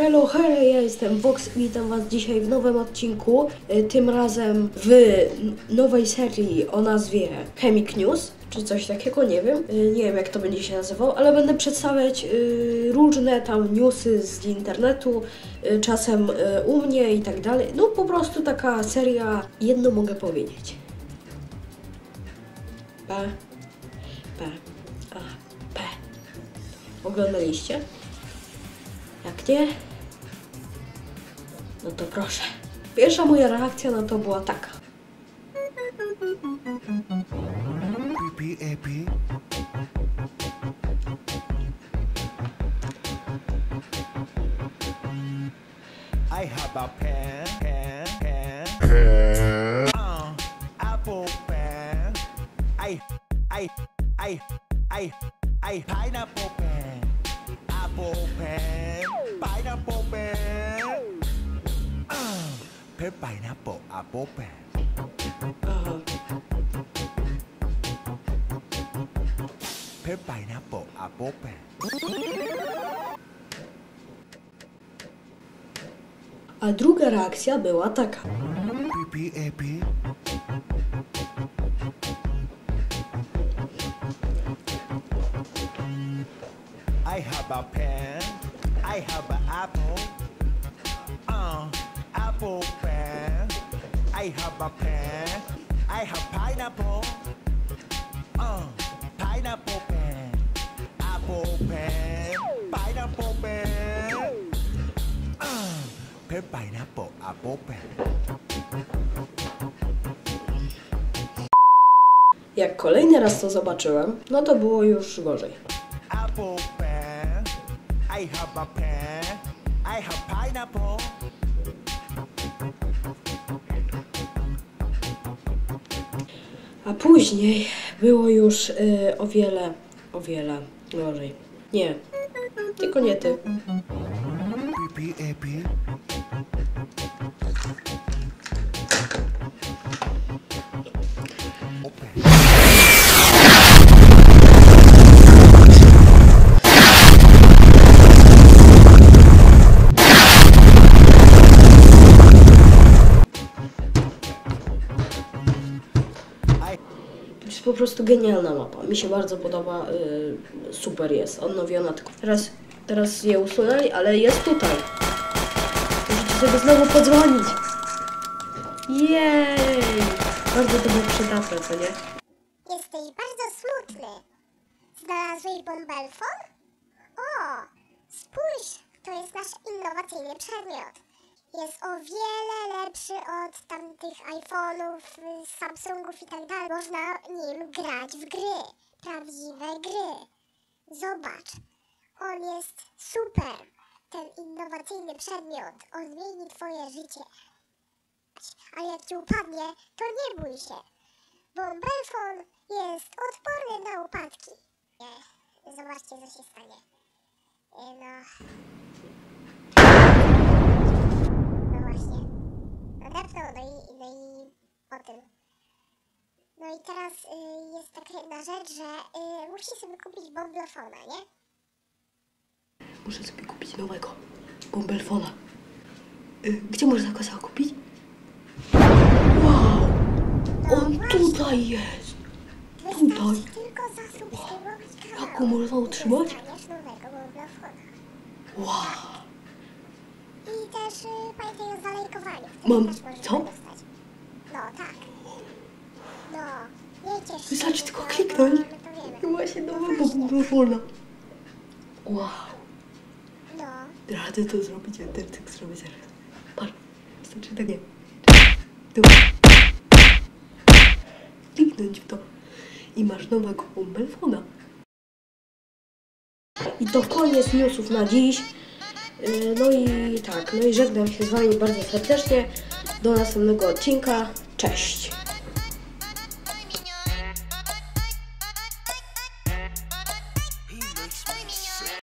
Hello, hello, ja jestem Vox i witam Was dzisiaj w nowym odcinku. y, Tym razem w nowej serii o nazwie Chemic News, czy coś takiego, nie wiem. Y, Nie wiem jak to będzie się nazywał, ale będę przedstawiać y, różne tam newsy z internetu, czasem u mnie i tak dalej. No po prostu taka seria, jedno mogę powiedzieć. P. P. A. P. Oglądaliście? Jak nie, no to proszę. Pierwsza moja reakcja na to była taka. I have a pen, pen, pen, pen. Uh, apple pen. I, I, I, I, I, pineapple pen. Apple pen, pineapple pen. Pineapple, apple pineapple, apple. A druga reakcja była taka. I have a pen. I have an apple. Uh, apple pen. I have a pen. I have pineapple. Uh, pineapple pen. Apple pen. Pineapple pen. Uh, pen, pineapple, apple pen. Jak kolejny raz to zobaczyłem, no to było już gorzej. apple pen. I have a pen. I have pineapple. A później było już y, o wiele, o wiele gorzej. Nie, tylko nie ty. Prostu genialna mapa. Mi się bardzo podoba. y, super jest, odnowiona. Tylko teraz, teraz je usunęli, ale jest tutaj. Możecie sobie znowu podzwonić. Jej! Bardzo to było przydatne, co nie? Jesteś bardzo smutny. Znalazłeś bąbelfon? O, spójrz, to jest nasz innowacyjny przedmiot. Jest o wiele lepszy od tamtych iPhone'ów, Samsungów i tak dalej. Można nim grać w gry, prawdziwe gry. Zobacz, on jest super. Ten innowacyjny przedmiot, on zmieni twoje życie. A jak ci upadnie, to nie bój się. Bąbelfon jest odporny na upadki. Zobaczcie co się stanie. E. No właśnie. Odepnął, no i, no i po tym. No i teraz y, jest taka jedna rzecz, że y, musisz sobie kupić bąbelfona, nie? Muszę sobie kupić nowego bąbelfona. Y, Gdzie można go zakupić? Wow! No On właśnie. tutaj jest! Tutaj. Wystarczy tylko zasubskrybować kanał. Jak go można utrzymać? Wow! I też y, pamiętaj o zalajkowaniu. Wtedy Mam- co? No tak. No, się. Wystarczy tylko kliknąć. I właśnie No nowego bąbelfona. Wow! No, Radzę to zrobić, ja też tak zrobię zaraz. Patrz, wystarczy tak nie. Tu. Kliknąć w to i masz nowego bąbelfona. I to koniec newsów na dziś. Yy, No i tak, no i żegnam się z Wami bardzo serdecznie. Do następnego odcinka. Cześć!